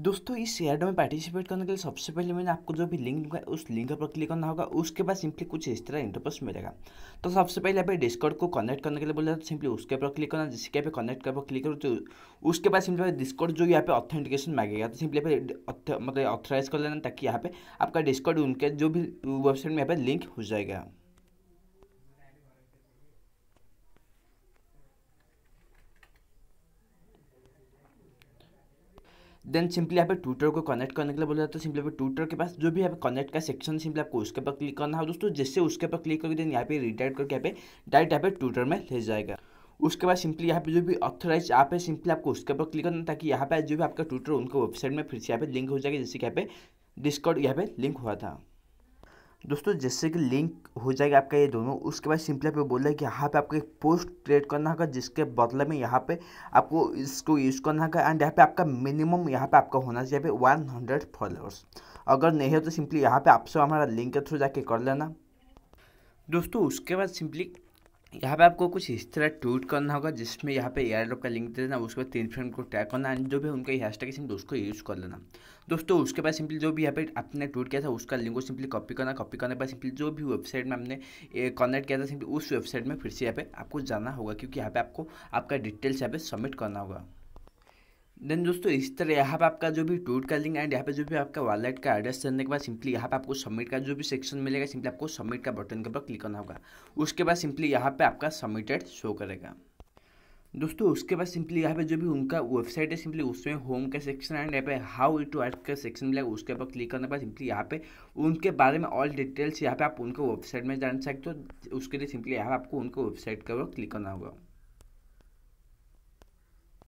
दोस्तों, इस एड में पार्टिसिपेट करने के लिए सबसे पहले मैंने आपको जो भी लिंक दूँगा उस लिंक पर क्लिक करना होगा। उसके बाद सिंपली कुछ इस तरह इंटरप्रेस मिलेगा। तो सबसे पहले आप डिस्कॉर्ड को कनेक्ट करने के लिए बोला तो सिंपली उसके ऊपर क्लिक करना। जिसके यहाँ पे कनेक्ट कर क्लिक करो तो उसके बाद सिंपली डिस्कॉर्ड जो यहाँ पे ऑथेंटिकेशन मांगेगा तो सिंपली यहाँ पे मतलब ऑथराइज कर लेना ताकि यहाँ पे आपका डिस्कॉर्ड उनके जो भी वेबसाइट में यहाँ पे लिंक हो जाएगा। देन सिंपली यहाँ पे ट्विटर को कनेक्ट करने के लिए बोला जाता है सिंपली ट्विटर के पास जो भी यहाँ पे कनेक्ट का सेक्शन सिंपली आपको उसके पर क्लिक करना है दोस्तों जैसे उसके पर क्लिक करके देन यहाँ पे रिडायरेक्ट करके यहाँ पे डायरेक्ट यहाँ पे ट्विटर में ले जाएगा उसके बाद सिंपली यहाँ पे जो भी ऑथराइज आप है सिंपली आपको उसके ऊपर क्लिक करना ताकि यहाँ पे जो भी आपका ट्विटर उनके वेबसाइट में फिर से यहाँ पे लिंक हो जाएगा जैसे कि यहाँ पे डिस्कॉर्ड यहाँ पे लिंक हुआ था दोस्तों, जैसे कि लिंक हो जाएगा आपका ये दोनों। उसके बाद सिंपली आपको बोल रहा है कि यहाँ पे आपको एक पोस्ट क्रिएट करना होगा, जिसके बदले में यहाँ पे आपको इसको यूज़ करना होगा एंड यहाँ पे आपका मिनिमम यहाँ पे आपका होना चाहिए पे वन हंड्रेड फॉलोअर्स अगर नहीं हो तो सिंपली यहाँ पे आपसे हमारा लिंक के थ्रू जाके कर लेना। दोस्तों, उसके बाद सिंपली यहाँ पे आपको कुछ इस तरह ट्वीट करना होगा, जिसमें यहाँ पे एयर का लिंक दे देना, उसके बाद तीन फ्रेंड को टैग करना एंड जो भी उनका हैशटैग है सिंपली उसको यूज़ कर लेना। दोस्तों, उसके बाद सिंपली जो भी यहाँ पे आपने ट्वीट किया था, उसका लिंक को सिंपली कॉपी करना कॉपी करने के बाद सिंपली जो भी वेबसाइट में हमने कनेक्ट किया था सिंपली उस वेबसाइट में फिर से यहाँ पे आपको जाना होगा, क्योंकि यहाँ पे आपको, आपका डिटेल्स यहाँ पे सबमिट करना होगा। देन दोस्तों, इस तरह यहाँ पे आपका जो भी ट्वीट का लिंक एंड यहाँ पे जो भी आपका वॉलेट का एड्रेस देने के बाद सिंपली यहाँ पे आपको सबमिट का जो भी सेक्शन मिलेगा सिंपली आपको सबमिट का बटन के ऊपर क्लिक करना होगा। उसके बाद सिंपली यहाँ पे आपका सबमिटेड शो करेगा। दोस्तों, उसके बाद सिंपली यहाँ पे जो भी उनका वेबसाइट है सिंपली उसमें होम का सेक्शन एंड यहाँ पे हाउ टू का सेक्शन मिलेगा, उसके ऊपर क्लिक करने के बाद सिंपली यहाँ पे उनके बारे में ऑल डिटेल्स यहाँ पे आप उनके वेबसाइट में जान सकते हो। उसके लिए सिंपली यहाँ आपको उनके वेबसाइट के ऊपर क्लिक करना होगा।